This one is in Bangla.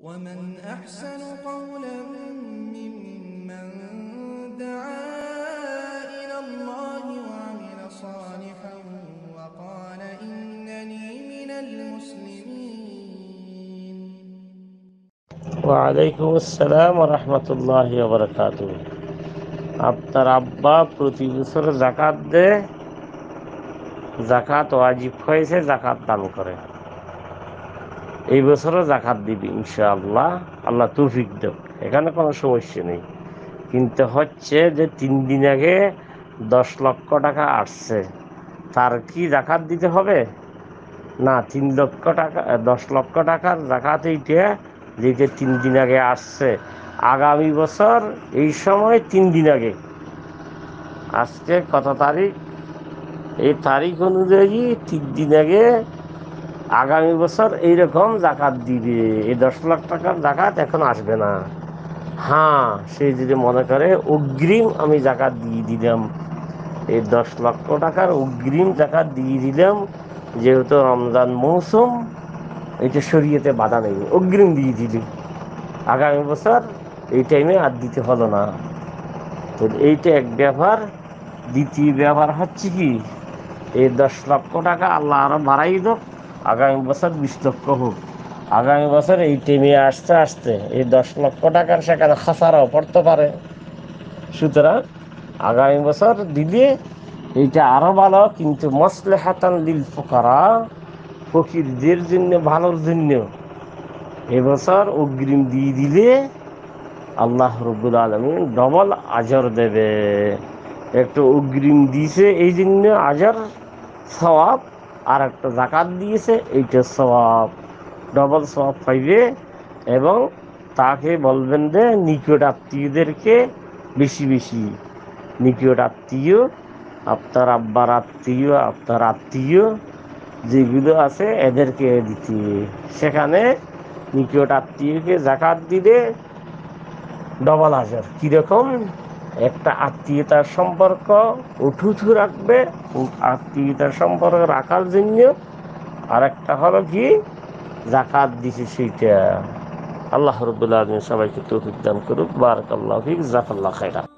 ومن أحسن قولا ممن دعا إلى الله وعمل صالحا وقال إنني من المسلمين ওয়ালাইকুম আসসালাম রহমতুল্লাহ বরকাত আপনার আব্বা প্রতি বছর জাকাত দেয় জাকাত ওয়াজিব হয়েছে জাকাত দান করে এই বছরও জাকাত দিবি, ইনশাআল্লাহ। আল্লাহ তৌফিক দেব এখানে কোনো সমস্যা নেই। কিন্তু হচ্ছে যে তিন দিন আগে দশ লক্ষ টাকা আসছে। তার কি জাকাত দিতে হবে? না, তিন লক্ষ টাকা, দশ লক্ষ টাকার জাকাত এইটা যেটা তিন দিন আগে আসছে। আগামী বছর এই সময় তিন দিন আগে। আজকে কত তারিখ? এই তারিখ অনুযায়ী তিন দিন আগে আগামী বছর এইরকম জাকাত দিবে। এই দশ লাখ টাকার জাকাত এখন আসবে না। হ্যাঁ সে যদি মনে করে, অগ্রিম আমি জাকাত দিয়ে দিলাম। এই দশ লক্ষ টাকার অগ্রিম জাকাত দিয়ে দিলাম, যেহেতু রমজান মৌসুম, এটা শরীয়তে বাধা নেই। অগ্রিম দিয়ে দিলি। আগামী বছর এই টাইমে আর দিতে হলো না। তো এইটা এক ব্যাপার দ্বিতীয় ব্যাপার হচ্ছে কি? এই দশ লক্ষ টাকা আল্লাহ আরও বাড়াই দোক। আগামী বছর বিশ লক্ষ হোক। আগামী বছর এই টাইমে আসতে আসতে এই দশ লক্ষ টাকার সেখানে খাসারাও পড়তে পারে। সুতরাং আগামী বছর দিলে এইটা আরও ভালো, কিন্তু মসলে হাতান দিল ফোকারা ফকিরদের জন্য, ভালোর জন্য এবছর অগ্রিম দিয়ে দিলে আল্লাহ রব্বুল আলমিন ডবল আজর দেবে। একটু অগ্রিম দিয়েছে এই জন্য আজর সবাব আর একটা জাকাত দিয়েছে, এইটা সবাব ডবল সবাব পাইবে এবং তাকে বলবেন যে নিকট আত্মীয়দেরকে বেশি বেশি। নিকট আত্মীয়, আপনার আব্বার আত্মীয়, আপনার আত্মীয়, যেগুলো আছে এদেরকে দিতে। সেখানে নিকট আত্মীয়কে জাকাত দিলে ডবল হাজার। কীরকম? একটা আত্মীয়তার সম্পর্ক উঠুথু রাখবে আত্মীয়তার সম্পর্ক রাখার জন্য আর একটা হলো কি? জাকাত দিছে সেইটা। আল্লাহ রবুল্লা আলমী সবাইকে তৌফিক দান করুক, বারাকাল্লাহ ফিক জাফাল্লাহ খাইরা